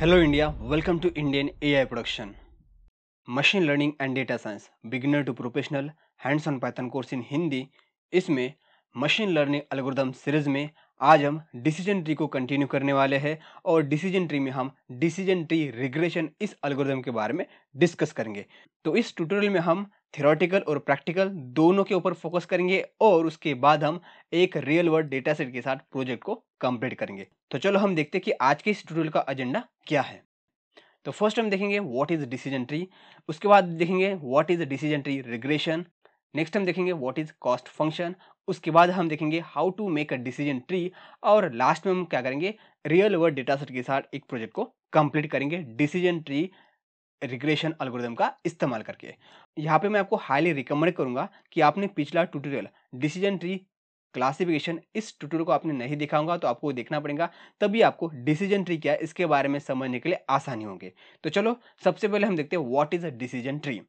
Hello India, welcome to Indian AI production machine learning and data science beginner to professional hands on python course in Hindi इसमें machine learning algorithm series में आज हम decision tree को continue करने वाले हैं और decision tree में हम डिसीज़न ट्री रिग्रेशन इस एल्गोरिदम के बारे में डिस्कस करेंगे। तो इस ट्यूटोरियल में हम थियोरटिकल और प्रैक्टिकल दोनों के ऊपर फोकस करेंगे और उसके बाद हम एक रियल वर्ल्ड डेटा सेट के साथ प्रोजेक्ट को कंप्लीट करेंगे। तो चलो हम देखते हैं कि आज के इस ट्यूटोरियल का एजेंडा क्या है। तो फ़र्स्ट हम देखेंगे व्हाट इज़ डिसीज़न ट्री उसके बाद देखेंगे what is decision tree regression next हम देखेंगे व्हाट इज़ कॉस्ट फ़ंक्शन उसके बाद हम देखेंगे how to make a decision tree और लास्ट में हम क्या करेंगे? रियल वर्ल्ड डेटा सेट के साथ एक प्रोजेक्ट को कंप्लीट करेंगे डिसीज़न ट्री रिग्रेशन अलगोरिदम का इस्तेमाल करके। यहाँ पे मैं आपको हाईली रिकमेंड करूँगा कि आपने पिछला ट्यूटोरियल डिसीज़न ट्री क्लासिफिकेशन इस ट्यूटोरियल को आपने नहीं देखा होगा तो आपको देखना पड़ेगा, तभी आपको डिसीज़न ट्री क्या है, इसके बारे में समझने के लिए आसानी होंगे। तो चलो, सबसे पहले हम देखते हैं what is a decision tree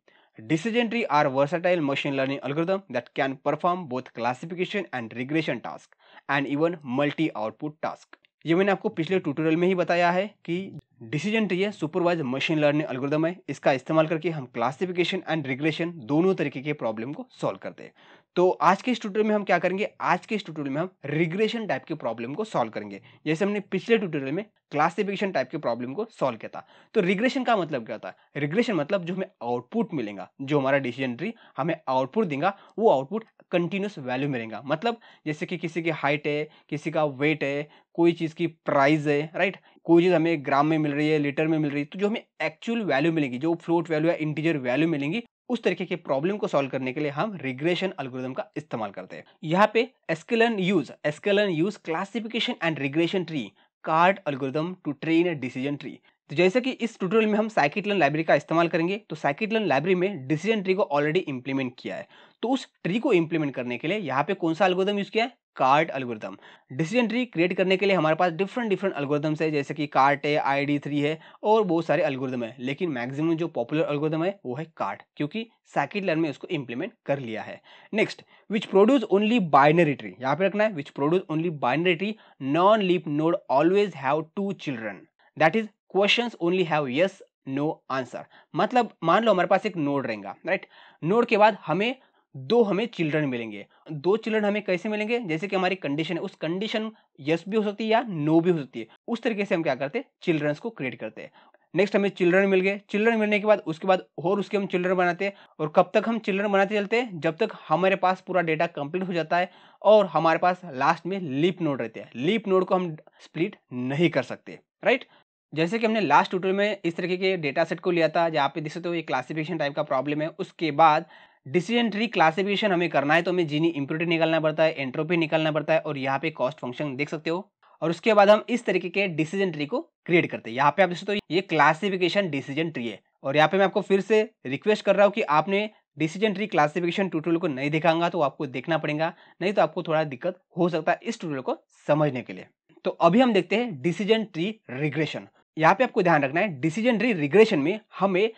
Decision tree are versatile machine learning algorithm that can perform both classification and regression task and even multi-output task. ये मैंने आपको पिछले ट्यूटोरियल में ही बताया है कि डिसीज़न ट्री है सुपरवाइज मशीन लर्निंग एल्गोरिदम है। इसका इस्तेमाल करके हम क्लासिफिकेशन एंड रिग्रेशन दोनों तरीके के प्रॉब्लम को सॉल्व करते हैं। तो आज के इस ट्यूटोरियल में हम क्या करेंगे? आज के इस ट्यूटोरियल में हम रिग्रेशन टाइप के प्रॉब्लम को सॉल्व करेंगे। जैसे हमने पिछले ट्यूटोरियल में क्लासिफिकेशन टाइप के प्रॉब्लम को सॉल्व किया था। तो रिग्रेशन का मतलब क्या होता है? रिग्रेशन मतलब जो हमें आउटपुट मिलेगा, जो हमारा डिसीज़न ट्री हमें आउटपुट देगा, वो आउटपुट कंटिन्यूस वैल्यू मिलेगा। मतलब जैसे कि किसी की हाइट है, किसी का वेट है, कोई चीज़ की प्राइस है राइट कोई चीज़ हमें ग्राम में मिल रही है लीटर में मिल रही है तो जो हमें एक्चुअल वैल्यू मिलेगी, जो फ्लोट वैल्यू या इंटीजर वैल्यू मिलेंगी, उस तरीके के प्रॉब्लम को सॉल्व करने के लिए हम रिग्रेशन एल्गोरिथम का इस्तेमाल करते हैं। यहाँ पे sklearn use sklearn use classification and regression tree cart algorithm to train decision tree तो जैसे कि इस ट्यूटोरियल में हम साइकिटलन लाइब्रेरी का इस्तेमाल करेंगे तो साइकिटलन लाइब्रेरी में डिसीज़न ट्री को ऑलरेडी इंप्लीमेंट किया है। तो उस ट्री को इंप्लीमेंट करने के लिए यहाँ पे कौन सा एल्गोरिथम यूज़ किया है? Cart algorithm decision tree create करने के लिए हमारे पास डिफरेंट डिफरेंट एल्गोरिथम्स है, जैसे कि कार्ट है आई डी थ्री है और बहुत सारे एल्गोरिदम है, लेकिन मैक्सिमम जो पॉपुलर एल्गोरिदम है वो है कार्ट क्योंकि सैकिट लर्न में उसको इंप्लीमेंट कर लिया है। Next which produce only binary tree यहाँ पे रखना है which produce only binary tree non leaf node always have two children that is question only have yes no answer मतलब मान लो हमारे पास एक नोड रहेगा राइट नोड के बाद हमें दो हमें चिल्ड्रन मिलेंगे। दो चिल्ड्रन हमें कैसे मिलेंगे? जैसे कि हमारी कंडीशन है, उस कंडीशन यस भी हो सकती है या नो भी हो सकती है। उस तरीके से हम क्या करते हैं? चिल्ड्रंस को क्रिएट करते हैं। नेक्स्ट हमें चिल्ड्रन मिल गए। चिल्ड्रन मिलने के बाद, उसके बाद और उसके हम चिल्ड्रन बनाते हैं। और कब तक हम चिल्ड्रन बनाते चलते हैं? जब तक हमारे पास पूरा डेटा कंप्लीट हो जाता है और हमारे पास लास्ट में लीप नोड रहते हैं। लीप नोड को हम स्प्लिट नहीं कर सकते राइट जैसे कि हमने लास्ट ट्यूटोरियल में इस तरीके के डेटा सेट को लिया था, जहाँ पे देख सकते हो ये क्लासिफिकेशन टाइप का प्रॉब्लम है। उसके बाद डिसीज़न ट्री क्लासिफिकेशन हमें करना है तो हमें जीनी इम्प्योरिटी निकालना पड़ता है एंट्रोपी निकालना पड़ता है और यहाँ पे कॉस्ट फ़ंक्शन देख सकते हो। और उसके बाद हम इस तरीके के डिसीज़न ट्री को क्रिएट करते हैं। यहाँ पे आप देख सकते हो ये क्लासिफिकेशन डिसीज़न ट्री है। और यहाँ पे मैं आपको फिर से रिक्वेस्ट कर रहा हूँ कि आपने डिसीज़न ट्री क्लासिफिकेशन ट्यूटोरियल को नहीं दिखाऊँगा तो आपको देखना पड़ेगा, नहीं तो आपको थोड़ा दिक्कत हो सकता है इस ट्यूटोरियल को समझने के लिए। तो अभी हम देखते हैं डिसीज़न ट्री रिग्रेशन यहाँ पे आपको ध्यान रखना है डिसीज़न ट्री रिग्रेशन में हमें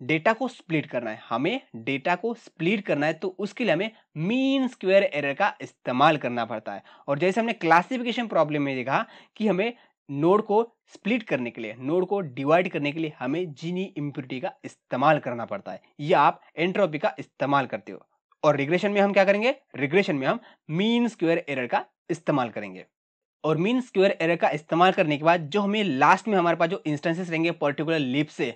डेटा को स्प्लिट करना है। हमें डेटा को स्प्लिट करना है तो उसके लिए हमें मीन स्क्वायर एरर का इस्तेमाल करना पड़ता है। और जैसे हमने क्लासिफिकेशन प्रॉब्लम में देखा कि हमें नोड को स्प्लिट करने के लिए नोड को डिवाइड करने के लिए हमें जीनी इम्प्यूरिटी का इस्तेमाल करना पड़ता है। या आप एंट्रोपी का इस्तेमाल करते हो। और रिग्रेशन में हम क्या करेंगे? रिग्रेशन में हम मीन स्क्वायर एरर का इस्तेमाल करेंगे। और मीन स्क्वायर एरर का इस्तेमाल करने के बाद जो हमें लास्ट में हमारे पास जो इंस्टेंसेस रहेंगे पर्टिकुलर लिप से,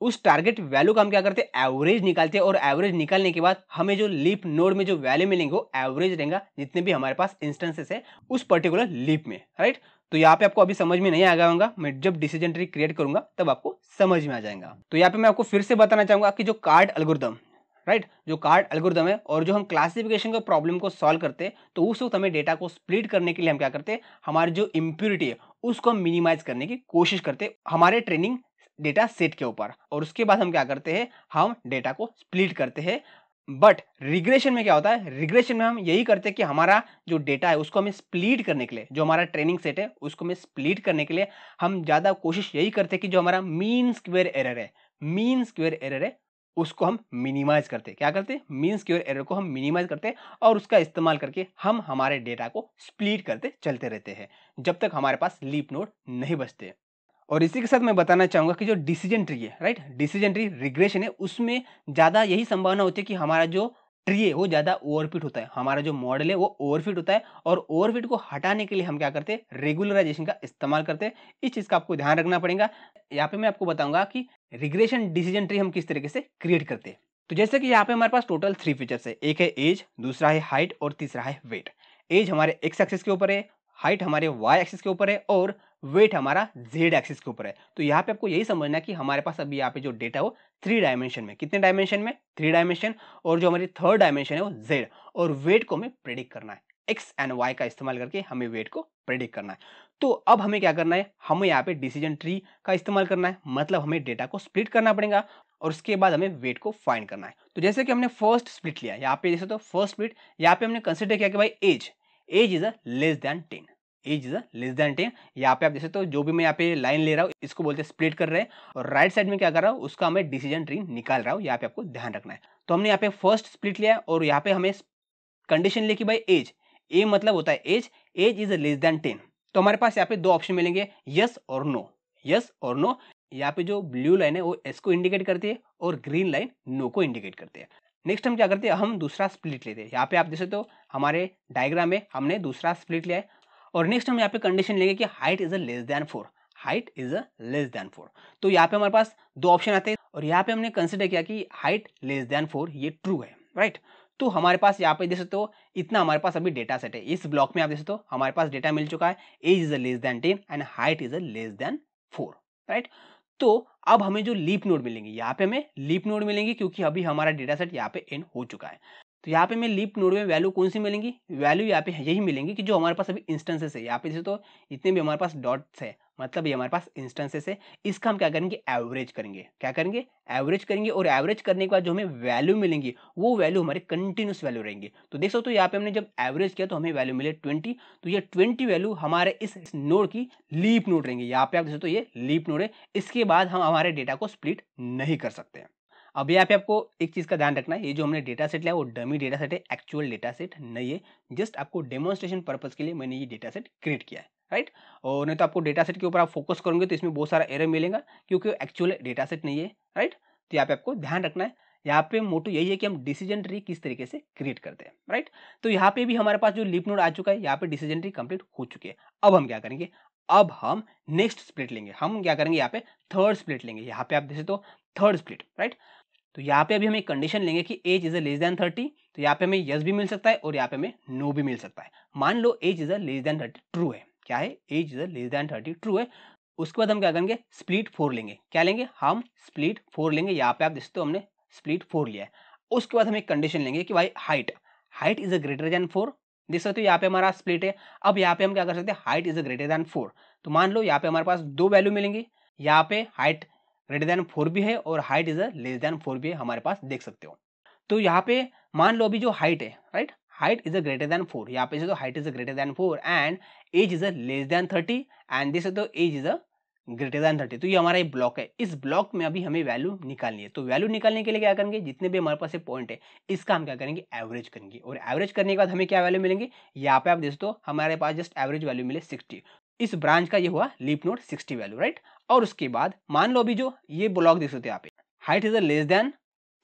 उस टारगेट वैल्यू का हम क्या करते हैं? एवरेज निकालते हैं और एवरेज निकालने के बाद हमें जो लीप नोड में जो वैल्यू मिलेंगे वो एवरेज रहेगा जितने भी हमारे पास इंस्टेंसेस है उस पर्टिकुलर लीप में राइट तो यहाँ पे आपको अभी समझ में नहीं आ गया होगा। मैं जब डिसीज़न ट्री क्रिएट करूँगा तब आपको समझ में आ जाएगा। तो यहाँ पे मैं आपको फिर से बताना चाहूँगा कि जो कार्ड एल्गोरिदम राइट? जो कार्ड एल्गोरिदम है और जो हम क्लासिफिकेशन के प्रॉब्लम को सॉल्व करते हैं तो उस वक्त हमें डेटा को स्प्लिट करने के लिए हम क्या करते? हैं हमारी जो इम्प्यूरिटी है, उसको हम मिनिमाइज करने की कोशिश करते हमारे ट्रेनिंग डेटा सेट के ऊपर। और उसके बाद हम क्या करते हैं? हम डेटा को स्प्लिट करते हैं। बट रिग्रेशन में क्या होता है? रिग्रेशन में हम यही करते हैं कि हमारा जो डेटा है, उसको हमें स्प्लिट करने के लिए, जो हमारा ट्रेनिंग सेट है, उसको हमें स्प्लिट करने के लिए हम ज़्यादा कोशिश यही करते हैं कि जो हमारा मीन स्क्वेयर एरर है मीन स्क्वेयर एरर है उसको हम मिनिमाइज करते हैं। क्या करते हैं? मीन्स क्योर एरर को हम मिनिमाइज करते हैं और उसका इस्तेमाल करके हम हमारे डेटा को स्प्लिट करते चलते रहते हैं, जब तक हमारे पास लीप नोड नहीं बचते और इसी के साथ मैं बताना चाहूँगा कि जो डिसीज़न ट्री है राइट डिसीज़न ट्री रिग्रेशन है, उसमें ज़्यादा यही संभावना होती है कि हमारा जो ट्री है, वो ज़्यादा ओवरफिट होता है। हमारा जो मॉडल है, वो ओवरफिट होता है और ओवरफिट को हटाने के लिए हम क्या करते हैं? रेगुलराइजेशन का इस्तेमाल करते हैं। इस चीज़ का आपको ध्यान रखना पड़ेगा। यहाँ पे मैं आपको बताऊँगा कि रिग्रेशन डिसीज़न ट्री हम किस तरीके से क्रिएट करते हैं। तो जैसे कि यहाँ पे हमारे पास टोटल थ्री फीचर्स है। एक है एज दूसरा है हाइट और तीसरा है वेट एज हमारे एक्स एक्सिस के ऊपर है हाइट हमारे वाई एक्सिस के ऊपर है और वेट हमारा जेड एक्सिस के ऊपर है। तो यहाँ पे आपको यही समझना है कि हमारे पास अभी यहाँ पे जो डेटा है थ्री डायमेंशन में, कितने डायमेंशन में? थ्री डायमेंशन और जो हमारी थर्ड डायमेंशन है वो जेड और वेट को हमें प्रेडिक्ट करना है। एक्स एंड वाई का इस्तेमाल करके हमें वेट को प्रेडिक्ट करना है। तो अब हमें क्या करना है? हमें यहाँ पे डिसीज़न ट्री का इस्तेमाल करना है मतलब हमें डेटा को स्प्लिट करना पड़ेगा और उसके बाद हमें वेट को फाइंड करना है। तो जैसे कि हमने फ़र्स्ट स्प्लिट लिया, यहाँ पे जैसे तो फ़र्स्ट स्प्लिट यहाँ पे हमने कंसिडर किया कि भाई age age is a less than ten age is less than ten यहाँ पे आप जैसे तो जो भी मैं यहाँ पे लाइन ले रहा हूँ, इसको बोलते हैं स्प्लिट कर रहे हैं और राइट साइड में क्या कर रहा हूँ, उसका मैं डिसीज़न ट्री निकाल रहा हूँ, यहाँ पे आपको ध्यान रखना है। तो हमने यहाँ पे फ़र्स्ट स्प्लिट लिया और यहाँ पे हमें कंडीशन लिखी भाई एज ए मतलब होता है age age is less than ten तो हमारे पास यहाँ पे दो ऑप्शन मिलेंगे यस और नो यस और नो यहाँ पे जो ब्लू लाइन है वो एस को इंडिकेट करती है और ग्रीन लाइन नो को इंडिकेट करती है। नेक्स्ट हम क्या करते हैं, हम दूसरा स्प्लिट लेते हैं। यहाँ पे आप जैसे तो हमारे डायग्राम में हमने दूसरा स्प्लिट लिया है। और नेक्स्ट हम यहाँ पे कंडीशन लेंगे कि height is a less than four height is a less than four तो यहाँ पे हमारे पास दो ऑप्शन आते हैं और यहाँ पे हमने कंसिडर किया कि हाइट लेस देन फोर ये ट्रू है राइट तो हमारे पास यहाँ पे जैसे तो इतना हमारे पास अभी डेटा सेट है। इस ब्लॉक में आप जैसे तो हमारे पास डेटा मिल चुका है। Age is a less than ten and height is a less than four right तो अब हमें जो लीप नोड मिलेंगे, यहाँ पे हमें लीप नोड मिलेंगे क्योंकि अभी हमारा डेटा सेट यहाँ पे एंड हो चुका है। तो यहाँ पे मैं लीप नोड में वैल्यू कौन सी मिलेंगी? वैल्यू यहाँ पे यही मिलेंगी कि जो हमारे पास अभी इंस्टेंसेस है। यहाँ पे जैसे तो इतने भी हमारे पास डॉट्स है मतलब ये हमारे पास इंस्टेंसेस है। इसका हम क्या करेंगे? एवरेज करेंगे। क्या करेंगे? एवरेज करेंगे और एवरेज करने के बाद जो हमें वैल्यू मिलेंगी, वो वैल्यू हमारे कंटिन्यूस वैल्यू रहेंगे। तो देख सकते हो यहाँ पे हमने जब एवरेज किया तो हमें वैल्यू मिले ट्वेंटी तो ये ट्वेंटी वैल्यू हमारे इस नोड की लीप नोड रहेंगे। यहाँ पे आप देख सकते तो ये लीप नोड है। इसके बाद हम हमारे डेटा को स्प्लिट नहीं कर सकते हैं। अब यहाँ पे आपको एक चीज़ का ध्यान रखना है, ये जो हमने डेटा सेट लिया, वो डमी डेटा सेट है एक्चुअल डेटा सेट नहीं है। जस्ट आपको डेमोन्स्ट्रेशन पर्पज के लिए मैंने ये डेटा सेट क्रिएट किया है राइट और नहीं तो आपको डेटा सेट के ऊपर आप फोकस करोगे तो इसमें बहुत सारा एरर मिलेगा, क्योंकि एक्चुअल डेटा सेट नहीं है राइट तो यहाँ पे आपको ध्यान रखना है। यहाँ पे मोटो यही है कि हम डिसीज़न ट्री किस तरीके से क्रिएट करते हैं राइट तो यहाँ पे भी हमारे पास जो लिप नोड आ चुका है, यहाँ पे डिसीज़न ट्री कंप्लीट हो चुकी है। अब हम क्या करेंगे? अब हम नेक्स्ट स्प्लिट लेंगे। हम क्या करेंगे? यहाँ पे थर्ड स्प्लिट लेंगे। यहाँ पे आप जैसे तो थर्ड स्प्लिट राइट तो यहाँ पे अभी हम एक कंडीशन लेंगे कि age is a less than thirty तो यहाँ पे हमें यस भी मिल सकता है और यहाँ पे हमें नो भी मिल सकता है। मान लो age is a less than thirty true है। क्या है? Age is a less than thirty true है। उसके बाद हम क्या करेंगे? स्प्लिट फोर लेंगे। क्या लेंगे? हम स्प्लिट फोर लेंगे। यहाँ पे आप देखते तो हमने स्प्लिट फोर लिया है। उसके बाद हम एक कंडीशन लेंगे कि भाई height height is a greater than four देख सकते हो यहाँ पे हमारा स्प्लिट है। अब यहाँ पे हम क्या कर सकते हैं? Height is a greater than four तो मान लो यहाँ पे हमारे पास दो वैल्यू मिलेंगे। यहाँ पे हाइट ग्रेटर देन फोर भी है और height is less than four भी है, हमारे पास देख सकते हो। तो यहाँ पे मान लो अभी जो हाइट है right height is a greater than four यहाँ पे तो height is a greater than four and age is a less than thirty and this तो age is a greater than thirty तो ये हमारा एक ब्लॉक है। इस ब्लॉक में अभी हमें वैल्यू निकालनी है। तो वैल्यू निकालने के लिए क्या करेंगे? जितने भी हमारे पास पॉइंट है, इसका हम क्या करेंगे? एवरेज करेंगे। और एवरेज करने के बाद हमें क्या वैल्यू मिलेंगे? यहाँ पे आप देख तो हमारे पास जस्ट एवरेज वैल्यू मिले सिक्सटी इस ब्रांच का ये हुआ leaf node sixty value right और उसके बाद, मान लो अभी जो ये ब्लॉक देख सकते यहाँ पे। Height is a less than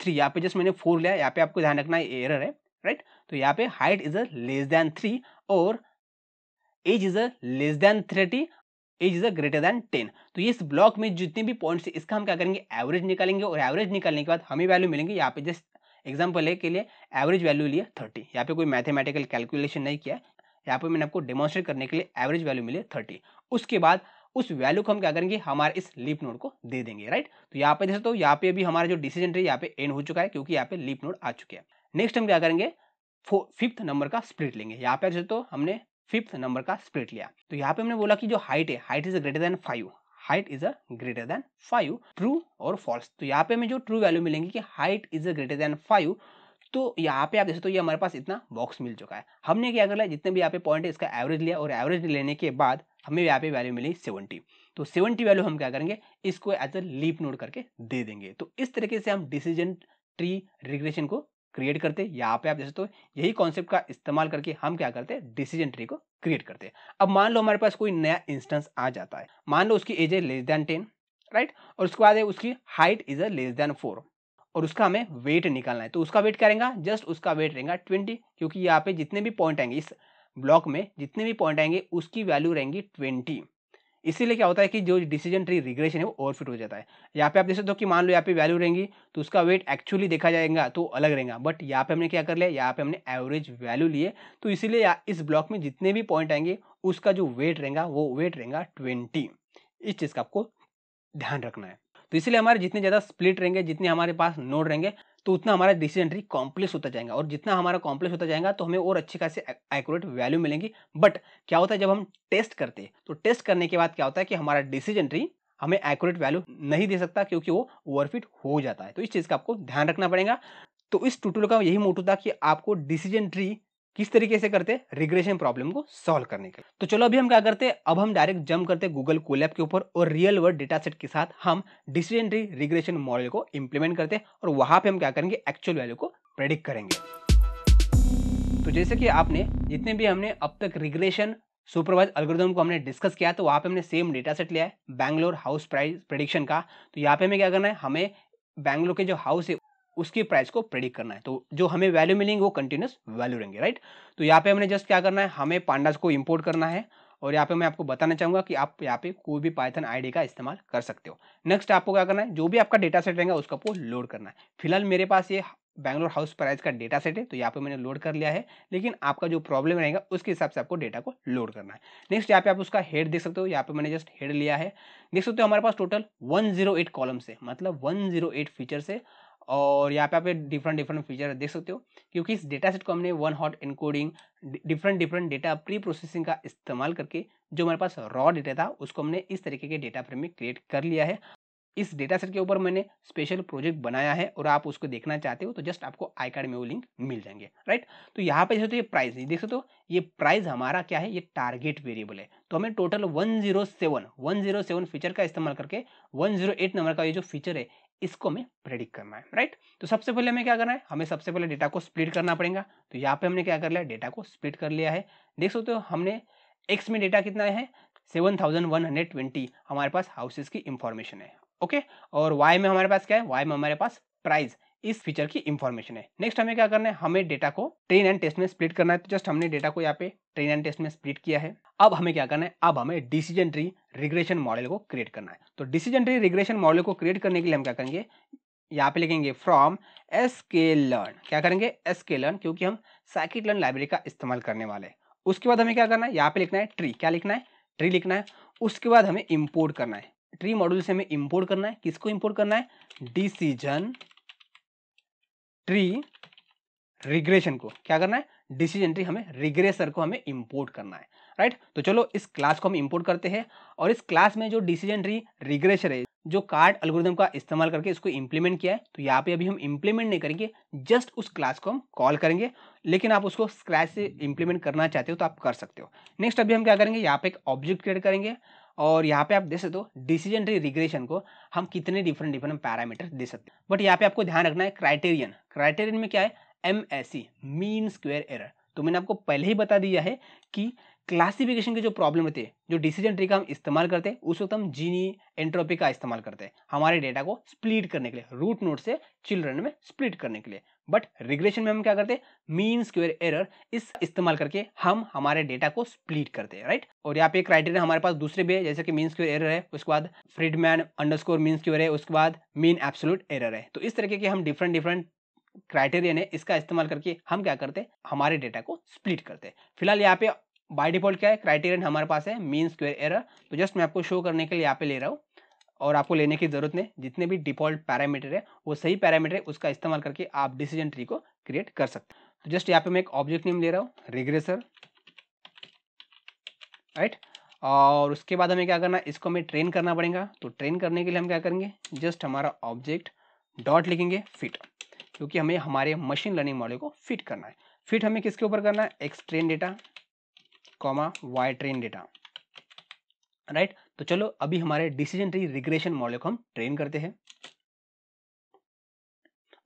three यहाँ पे जस्ट मैंने फोर लिया, यहाँ पे आपको ध्यान रखना एरर है राइट तो यहाँ पे height is a less than three और age is a less than thirty age is a greater than ten तो इस ब्लॉक में जितने भी पॉइंट्स है, इसका हम क्या करेंगे? एवरेज निकालेंगे और एवरेज निकालने के बाद हमें वैल्यू मिलेंगे। यहाँ पे जस्ट एग्ज़ाम्पल के लिए एवरेज वैल्यू लिया थर्टी यहाँ पे कोई मैथमेटिकल कैलकुलेशन नहीं किया यहाँ पे मैंने आपको डेमोन्स्ट्रेट करने के लिए एवरेज वैल्यू मिले थर्टी उसके बाद उस वैल्यू को हम क्या करेंगे? हमारे इस लीप नोड को दे देंगे राइट तो यहाँ पे जैसे तो यहाँ पे भी हमारा जो डिसीज़न ट्री यहाँ पे एंड हो चुका है क्योंकि यहाँ पे लीप नोड आ चुके हैं। नेक्स्ट हम क्या करेंगे? फिफ्थ नंबर का स्प्लिट लेंगे। यहाँ पे जैसे तो हमने फिफ्थ नंबर का स्प्लिट लिया। तो यहाँ पे हमने बोला कि जो हाइट है height is greater than five height is a greater than five true और फॉल्स तो यहाँ पे हमें जो ट्रू वैल्यू मिलेंगे कि height is a greater than five तो यहाँ पे आप देखे तो ये हमारे पास इतना बॉक्स मिल चुका है। हमने क्या कर लिया, जितने भी यहाँ पे पॉइंट है, इसका एवरेज लिया और एवरेज लेने के बाद हमें यहाँ पे वैल्यू मिली सेवेंटी तो सेवेंटी वैल्यू हम क्या करेंगे, इसको एज अ लीप नोड करके दे देंगे। तो इस तरीके से हम डिसीज़न ट्री रिग्रेशन को क्रिएट करते यहाँ पे आप जैसे तो यही कॉन्सेप्ट का इस्तेमाल करके हम क्या करते हैं डिसीज़न ट्री को क्रिएट करते हैं। अब मान लो हमारे पास कोई नया इंस्टेंस आ जाता है। मान लो उसकी एज है लेस देन टेन राइट और उसके बाद है, उसकी height is a less than four और उसका हमें वेट निकालना है। तो उसका वेट क्या रहेगा? जस्ट उसका वेट रहेगा ट्वेंटी क्योंकि यहाँ पे जितने भी पॉइंट आएँगे, इस ब्लॉक में जितने भी पॉइंट आएँगे, उसकी वैल्यू रहेंगी ट्वेंटी इसीलिए क्या होता है कि जो डिसीज़न ट्री रिग्रेशन है, वो ओवरफिट हो जाता है। यहाँ पे आप देख सकते हो कि मान लो यहाँ पे वैल्यू रहेंगी तो उसका वेट एक्चुअली देखा जाएगा तो अलग रहेगा। बट यहाँ पे हमने क्या कर लिया? यहाँ पे हमने एवरेज वैल्यू लिए तो इसीलिए इस ब्लॉक में जितने भी पॉइंट आएँगे, उसका जो वेट रहेगा, वो वेट रहेगा ट्वेंटी इस चीज़ का आपको ध्यान रखना है। तो इसलिए हमारे जितने ज़्यादा स्प्लिट रहेंगे, जितने हमारे पास नोड रहेंगे तो उतना हमारा डिसीज़न ट्री कॉम्प्लेक्स होता जाएगा। और जितना हमारा कॉम्प्लेक्स होता जाएगा तो हमें और अच्छी खासी एक्यूरेट वैल्यू मिलेंगी। बट क्या होता है, जब हम टेस्ट करते हैं तो टेस्ट करने के बाद क्या होता है कि हमारा डिसीज़न ट्री हमें एक्यूरेट वैल्यू नहीं दे सकता, क्योंकि वो ओवरफिट हो जाता है। तो इस चीज़ का आपको ध्यान रखना पड़ेगा। तो इस ट्यूटोरियल का यही मोटो था कि आपको डिसीज़न ट्री किस तरीके से करते हैं? रिग्रेशन प्रॉब्लम को सॉल्व करने के लिए। तो चलो अभी हम क्या करते हैं? अब हम डायरेक्ट जम करते हैं गूगल कोलैब के ऊपर और रियल वर्ड डेटा सेट के साथ हम डिसीज़न ट्री रिग्रेशन मॉडल को इंप्लीमेंट करते हैं और वहाँ पे हम क्या करेंगे? एक्चुअल वैल्यू को प्रेडिक्ट करेंगे। तो जैसे कि आपने जितने भी हमने अब तक रिग्रेशन सुपरवाइज अल्गोरिदम को हमने डिस्कस किया तो वहाँ पे हमने सेम डेटा सेट लिया है बैंगलोर हाउस प्राइस प्रडिक्शन का। तो यहाँ पे हमें क्या करना है? हमें बैंगलोर के जो हाउस है उसकी प्राइस को प्रेडिक्ट करना है। तो जो हमें वैल्यू मिलेंगे, वो कंटिन्यूस वैल्यू रहेंगे राइट तो यहाँ पे हमने जस्ट क्या करना है? हमें पांडास को इंपोर्ट करना है और यहाँ पे मैं आपको बताना चाहूँगा कि आप यहाँ पे कोई भी पाइथन आईडी का इस्तेमाल कर सकते हो। नेक्स्ट आपको क्या करना है? जो भी आपका डेटा सेट रहेगा, उसका आपको लोड करना है। फ़िलहाल मेरे पास ये बैंगलोर हाउस प्राइस का डेटा सेट है तो यहाँ पे मैंने लोड कर लिया है। लेकिन आपका जो प्रॉब्लम रहेगा, उसके हिसाब से आपको डेटा को लोड करना है। नेक्स्ट यहाँ पे आप उसका हेड देख सकते हो। यहाँ पे मैंने जस्ट हेड लिया है। देख सकते हो हमारे पास टोटल 108 कॉलम से मतलब 108 फीचर से और यहाँ पे आप डिफरेंट डिफरेंट फीचर देख सकते हो, क्योंकि इस डेटा सेट को हमने one hot encoding different different data pre processing का इस्तेमाल करके जो हमारे पास रॉ डेटा था, उसको हमने इस तरीके के डेटा फ्रेम में क्रिएट कर लिया है। इस डेटा सेट के ऊपर मैंने स्पेशल प्रोजेक्ट बनाया है और आप उसको देखना चाहते हो तो जस्ट आपको आई कार्ड में वो लिंक मिल जाएँगे राइट तो यहाँ पे जैसे तो ये प्राइस देख सकते हो, ये प्राइस हमारा क्या है? ये टारगेट वेरिएबल है। तो हमें टोटल 107 107 फीचर का इस्तेमाल करके 108 नंबर का ये जो फीचर है, इसको हमें प्रेडिक्ट करना है राइट तो सबसे पहले हमें क्या करना है? हमें सबसे पहले डेटा को स्प्लिट करना पड़ेगा। तो यहाँ पे हमने क्या कर लिया? डेटा को स्प्लिट कर लिया है। देख सकते हो, हमने एक्स में डेटा कितना है? Seven thousand one hundred twenty हमारे पास हाउसेस की इंफॉर्मेशन है। ओके? और वाई में हमारे पास क्या है? वाई में हमारे पास प्राइस इस फीचर की इंफॉर्मेशन है। नेक्स्ट हमें क्या करना है? हमें डेटा को ट्रेन एंड टेस्ट में स्प्लिट करना है। तो जस्ट हमने डेटा को यहाँ पे ट्रेन एंड टेस्ट में स्प्लिट किया है। अब हमें क्या करना है? अब हमें डिसीज़न ट्री रिग्रेशन मॉडल को क्रिएट करना है। तो डिसीज़न ट्री रिग्रेशन मॉडल को क्रिएट करने के लिए हम क्या करेंगे? यहाँ पे लिखेंगे फ्रॉम एस के लर्न क्या करेंगे? एस के लर्न क्योंकि हम साइकिट लर्न लाइब्रेरी का इस्तेमाल करने वाले हैं। उसके बाद हमें क्या करना है? यहाँ पे लिखना है ट्री क्या लिखना है? ट्री लिखना है। उसके बाद हमें इम्पोर्ट करना है। ट्री मॉड्यूल से हमें इम्पोर्ट करना है। किसको इम्पोर्ट करना है? डिसीज़न ट्री रिग्रेशन को। क्या करना है? डिसीज़न ट्री हमें रिग्रेसर को हमें इंपोर्ट करना है। राइट तो चलो इस क्लास को हम इंपोर्ट करते हैं और इस क्लास में जो डिसीज़न ट्री रिग्रेसर है, जो कार्ड अल्गोरिदम का इस्तेमाल करके इसको इंप्लीमेंट किया है तो यहाँ पे अभी हम इंप्लीमेंट नहीं करेंगे जस्ट उस क्लास को हम कॉल करेंगे, लेकिन आप उसको स्क्रैच से इंप्लीमेंट करना चाहते हो तो आप कर सकते हो। नेक्स्ट अभी हम क्या करेंगे? यहाँ पे एक ऑब्जेक्ट क्रिएट करेंगे। और यहाँ पे आप दे सकते हो डिसीज़न ट्री रिग्रेशन को हम कितने डिफरेंट डिफरेंट पैरामीटर दे सकते हैं। बट यहाँ पे आपको ध्यान रखना है क्राइटेरियन क्राइटेरियन में क्या है? M S C mean square error तो मैंने आपको पहले ही बता दिया है कि क्लासिफिकेशन के जो प्रॉब्लम होते हैं, जो डिसीज़न ट्री का हम इस्तेमाल करते हैं, उस वक्त हम जीनी एंट्रोपी का इस्तेमाल करते हैं, हमारे डेटा को स्प्लिट करने के लिए रूट नोट से चिल्ड्रन में स्प्लिट करने के लिए। बट रिग्रेशन में हम क्या करते हैं? मीन स्क्वेयर एरर इस इस्तेमाल करके हम हमारे डेटा को स्प्लिट करते हैं राइट और यहाँ पे क्राइटेरिया हमारे पास दूसरे भी है, जैसे कि मीन स्क्वेयर एरर है, उसके बाद फ्रीडमैन अंडरस्कोर मीन स्क्वेयर है, उसके बाद मीन एब्सोल्यूट एरर है। तो इस तरीके के हम डिफरेंट डिफरेंट क्राइटेरियन है इसका इस्तेमाल करके हम क्या करते हैं? हमारे डेटा को स्प्लिट करते हैं। फ़िलहाल यहाँ पे बाय डिफ़ॉल्ट क्या है? क्राइटेरियन हमारे पास है मीन स्क्वेयर एरर तो जस्ट मैं आपको शो करने के लिए यहाँ पे ले रहा हूँ। और आपको लेने की ज़रूरत नहीं, जितने भी डिफ़ॉल्ट पैरामीटर है, वो सही पैरामीटर है, उसका इस्तेमाल करके आप डिसीज़न ट्री को क्रिएट कर सकते हैं। तो जस्ट यहाँ पे मैं एक ऑब्जेक्ट नेम ले रहा हूँ रिग्रेसर राइट और उसके बाद हमें क्या करना इसको हमें ट्रेन करना पड़ेगा। तो ट्रेन करने के लिए हम क्या करेंगे जस्ट हमारा ऑब्जेक्ट डॉट लिखेंगे फिट क्योंकि हमें हमारे मशीन लर्निंग मॉडल को फिट करना है। फिट हमें किसके ऊपर करना है X train data comma Y train data right तो चलो अभी हमारे डिसीज़न ट्री रिग्रेशन मॉडल को हम ट्रेन करते हैं।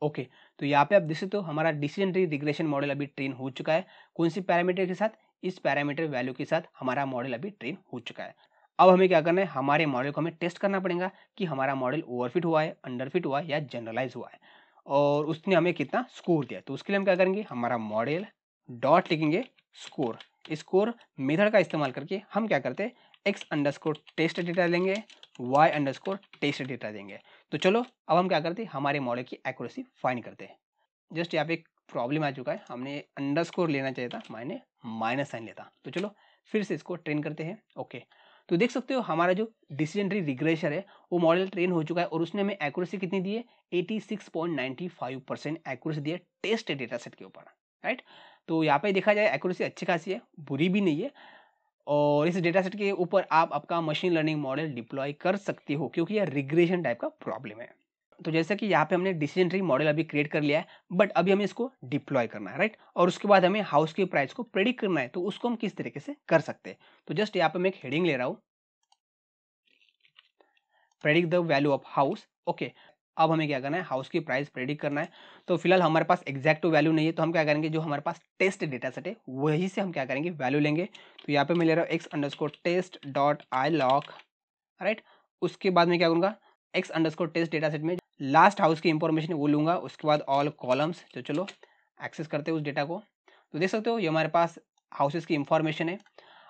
ओके okay, तो यहाँ पे आप देख सकते हो हमारा डिसीज़न ट्री रिग्रेशन मॉडल अभी ट्रेन हो चुका है। कौन सी पैरामीटर के साथ? इस पैरामीटर वैल्यू के साथ हमारा मॉडल अभी ट्रेन हो चुका है। अब हमें क्या करना है? हमारे मॉडल को हमें टेस्ट करना पड़ेगा कि हमारा मॉडल ओवरफिट हुआ है अंडरफिट हुआ है या जनरलाइज हुआ है। और उसने हमें कितना? स्कोर दिया। तो उसके लिए हम क्या करेंगे? हमारा मॉडल डॉट लिखेंगे स्कोर स्कोर मेथड का इस्तेमाल करके हम क्या करते हैं? X underscore test data लेंगे Y underscore test data देंगे। तो चलो, अब हम क्या करते हैं? हमारे मॉडल की एक्यूरेसी फाइन करते हैं। जस्ट यहाँ पे एक प्रॉब्लम आ चुका है। हमने अंडर स्कोर लेना चाहिए था मैंने माइनस साइन लेता तो चलो, फिर से इसको ट्रेन करते हैं। ओके तो देख सकते हो, हमारा जो डिसीज़न ट्री रिग्रेशर है, वो मॉडल ट्रेन हो चुका है और उसने हमें एक्यूरेसी कितनी दी है? 86.95 परसेंट एक्यूरेसी दी है टेस्ट डेटा सेट के ऊपर राइट तो यहाँ पे देखा जाए एक्यूरेसी अच्छी खासी है, बुरी भी नहीं है और इस डेटा सेट के ऊपर आप आपका मशीन लर्निंग मॉडल डिप्लॉय कर सकते हो, क्योंकि यह रिग्रेशन टाइप का प्रॉब्लम है। तो जैसे कि यहाँ पे हमने डिसीज़न ट्री मॉडल अभी क्रिएट कर लिया है बट अभी हमें इसको डिप्लॉय करना है राइट और उसके बाद हमें हाउस के प्राइस को प्रेडिक्ट करना है तो उसको हम किस तरीके से कर सकते हैं। तो जस्ट यहाँ पे मैं एक हेडिंग ले रहा हूँ। Predict the value of house okay अब हमें क्या करना है? हाउस की प्राइस प्रेडिक्ट करना है। तो फ़िलहाल हमारे पास एग्जैक्ट वैल्यू नहीं है तो हम क्या करेंगे? जो हमारे पास टेस्ट डेटा सेट है, वही से हम क्या करेंगे? वैल्यू लेंगे। तो यहाँ पे मैं ले रहा हूँ X under test dot iloc right उसके बाद मैं क्या करूँगा? X under test data set में लास्ट हाउस की इंफॉर्मेशन है, वो लूँगा। उसके बाद ऑल कॉलम्स तो चलो एक्सेस करते हैं उस डेटा को। तो देख सकते हो, ये हमारे पास हाउसेस की इंफॉर्मेशन है।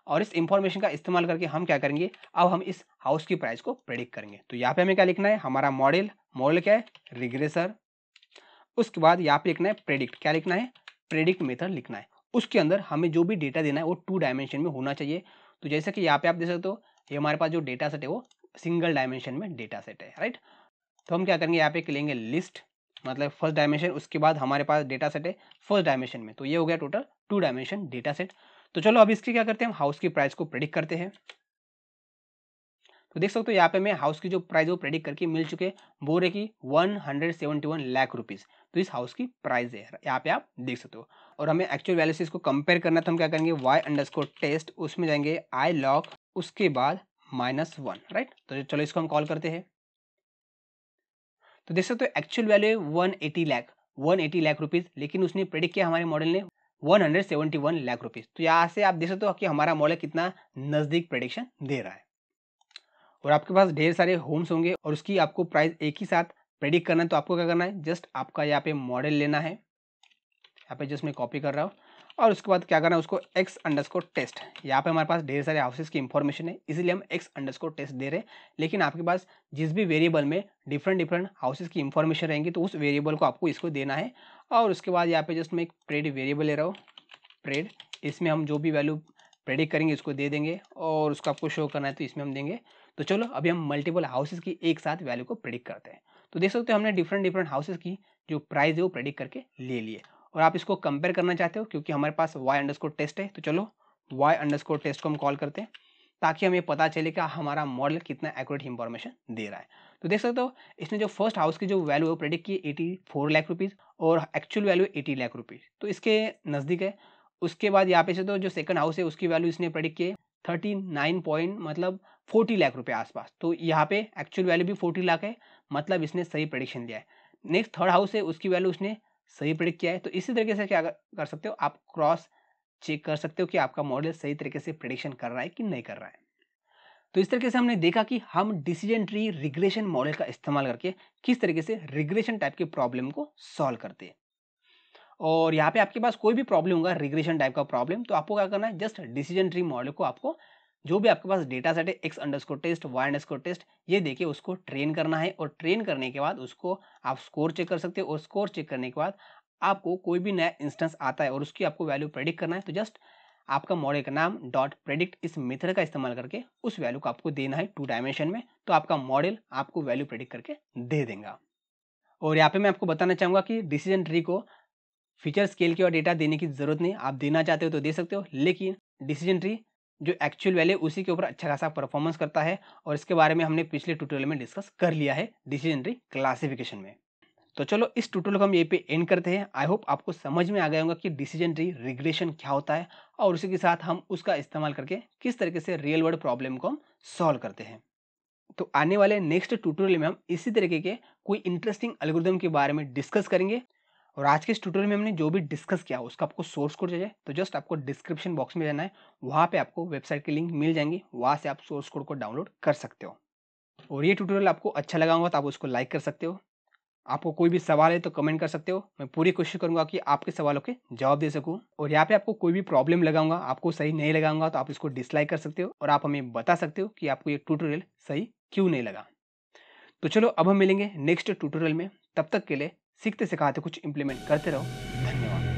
और इस इंफॉर्मेशन का इस्तेमाल करके हम क्या करेंगे? अब हम इस हाउस की प्राइस को प्रेडिक्ट करेंगे। तो यहाँ पे हमें क्या लिखना है? हमारा मॉडल मॉडल क्या है? रिग्रेसर उसके बाद यहाँ पे लिखना है प्रेडिक्ट क्या लिखना है? प्रेडिक्ट मेथड लिखना है। उसके अंदर हमें जो भी डेटा देना है, वो टू डायमेंशन में होना चाहिए। तो जैसे कि यहाँ पे आप देख सकते हो, ये हमारे पास जो डेटा सेट है, वो सिंगल डायमेंशन में डेटा सेट है राइट तो हम क्या करेंगे? यहाँ पे लेंगे लिस्ट मतलब फ़र्स्ट डायमेंशन उसके बाद हमारे पास डेटा सेट है फ़र्स्ट डायमेंशन में। तो ये हो गया total two dimension data set तो चलो अब इसकी क्या करते हैं हम? हाउस की प्राइस को प्रेडिक्ट करते हैं। तो देख सकते हो यहाँ पे मैं हाउस की जो प्राइस वो प्रेडिक्ट करके मिल चुके बोल रहे कि 171 लाख रुपीस तो इस हाउस की प्राइस है। यहाँ पे आप देख सकते हो। और हमें एक्चुअल वैल्यू से इसको कंपेयर करना तो हम क्या करेंगे? वाई अंडर टेस्ट उसमें जाएँगे आई लॉक उसके बाद माइनस वन राइट तो चलो इसको हम कॉल करते हैं। तो देख सकते हो एक्चुअल वैल्यू है one eighty lakh one eighty lakh rupees लेकिन उसने प्रेडिक्ट किया हमारे मॉडल ने 171 लाख रुपीस। तो यहाँ से आप देख सकते हो कि हमारा मॉडल कितना नज़दीक प्रेडिक्शन दे रहा है। और आपके पास ढेर सारे होम्स होंगे और उसकी आपको प्राइस एक ही साथ प्रेडिक्ट करना है। तो आपको क्या करना है? जस्ट आपका यहाँ पे मॉडल लेना है। यहाँ पे जस्ट मैं कॉपी कर रहा हूँ। और उसके बाद क्या करना है? उसको एक्स अंडर टेस्ट यहाँ पे हमारे पास ढेर सारे हाउसेस की इंफॉर्मेशन है। इसीलिए हम एक्स अंडर टेस्ट दे रहे हैं। लेकिन आपके पास जिस भी वेरिएबल में डिफरेंट डिफरेंट हाउसेस की इंफॉर्मेशन रहेंगी तो उस वेरिएबल को आपको इसको देना है। और उसके बाद यहाँ पे जस्ट मैं एक प्रेड वेरिएबल ले रहा हूँ। प्रेड इसमें हम जो भी वैल्यू प्रेडिक्ट करेंगे उसको दे देंगे और उसको आपको शो करना है तो इसमें हम देंगे। तो चलो, अभी हम मल्टीपल हाउसेज की एक साथ वैल्यू को प्रेडिक्ट करते हैं। तो देख सकते हो हमने डिफरेंट डिफरेंट हाउसेज की जो प्राइस है वो प्रेडिक्ट करके ले लिए। और आप इसको कंपेयर करना चाहते हो क्योंकि हमारे पास वाई अंडर टेस्ट है तो चलो वाई अंडर टेस्ट को हम कॉल करते हैं ताकि हमें पता चले कि हमारा मॉडल कितना एक्यूरेट इंफॉर्मेशन दे रहा है। तो देख सकते हो, इसने जो फ़र्स्ट हाउस की जो वैल्यू है प्रेडिक्ट की एटी फोर लाख रुपीज़ और actual value eighty lakh rupees तो इसके नज़दीक है। उसके बाद यहाँ पे से तो जो सेकंड हाउस है, उसकी वैल्यू इसने प्रेडिक्ट किए थर्टी नाइन पॉइंट मतलब फोर्टी लाख रुपए आसपास। तो यहाँ पे एक्चुअल वैल्यू भी फोर्टी लाख है मतलब इसने सही प्रडिक्शन दिया है। नेक्स्ट थर्ड हाउस है, उसकी वैल्यू उसने सही प्रेडिक्ट किया है। तो इसी तरीके से क्या कर सकते हो? आप क्रॉस चेक कर सकते हो कि आपका मॉडल सही तरीके से प्रडिक्शन कर रहा है कि नहीं कर रहा है। तो इस तरीके से हमने देखा कि हम डिसीज़न ट्री रिग्रेशन मॉडल का इस्तेमाल करके किस तरीके से रिग्रेशन टाइप के प्रॉब्लम को सॉल्व करते हैं। और यहाँ पे आपके पास कोई भी प्रॉब्लम होगा, रिग्रेशन टाइप का प्रॉब्लम तो आपको क्या करना है, जस्ट डिसीज़न ट्री मॉडल को आपको जो भी आपके पास डेटा सेट है X under test Y under test ये देखिए, उसको ट्रेन करना है और ट्रेन करने के बाद उसको आप स्कोर चेक कर सकते हो और स्कोर चेक करने के बाद आपको कोई भी नया इंस्टेंस आता है और उसकी आपको वैल्यू प्रेडिक्ट करना है तो जस्ट आपका मॉडल का नाम डॉट प्रेडिक्ट इस मेथड का इस्तेमाल करके उस वैल्यू को आपको देना है टू डायमेंशन में तो आपका मॉडल आपको वैल्यू प्रेडिक्ट करके दे देगा। और यहाँ पे मैं आपको बताना चाहूँगा कि डिसीज़न ट्री को फीचर स्केल की और डेटा देने की ज़रूरत नहीं, आप देना चाहते हो तो दे सकते हो, लेकिन डिसीज़न ट्री जो एक्चुअल वैल्यू उसी के ऊपर अच्छा खासा परफॉर्मेंस करता है। और इसके बारे में हमने पिछले ट्यूटोरियल में डिस्कस कर लिया है डिसीज़न ट्री क्लासिफिकेशन में। तो चलो इस ट्यूटोरियल को हम ये पे एंड करते हैं। आई होप आपको समझ में आ गया होगा कि डिसीज़न ट्री रिग्रेशन क्या होता है और उसी के साथ हम उसका इस्तेमाल करके किस तरीके से रियल वर्ल्ड प्रॉब्लम को हम सॉल्व करते हैं। तो आने वाले नेक्स्ट ट्यूटोरियल में हम इसी तरीके के कोई इंटरेस्टिंग एल्गोरिदम के बारे में डिस्कस करेंगे और आज के इस ट्यूटोरियल में हमने जो भी डिस्कस किया उसका आपको सोर्स कोड चाहिए। तो जस्ट आपको डिस्क्रिप्शन बॉक्स में जाना है, वहाँ पे आपको वेबसाइट की लिंक मिल जाएँगी, वहाँ से आप सोर्स कोड को डाउनलोड कर सकते हो। और ये ट्यूटोरियल आपको अच्छा लगा होगा तो आप उसको लाइक कर सकते हो। आपको कोई भी सवाल है तो कमेंट कर सकते हो। मैं पूरी कोशिश करूँगा कि आपके सवालों के जवाब दे सकूँ। और यहाँ पे आपको कोई भी प्रॉब्लम लगाऊँगा, आपको सही नहीं लगाऊँगा तो आप इसको डिसलाइक कर सकते हो और आप हमें बता सकते हो कि आपको ये ट्यूटोरियल सही क्यों नहीं लगा। तो चलो, अब हम मिलेंगे नेक्स्ट ट्यूटोरियल में। तब तक के लिए सीखते सिखाते कुछ इम्प्लीमेंट करते रहो। धन्यवाद।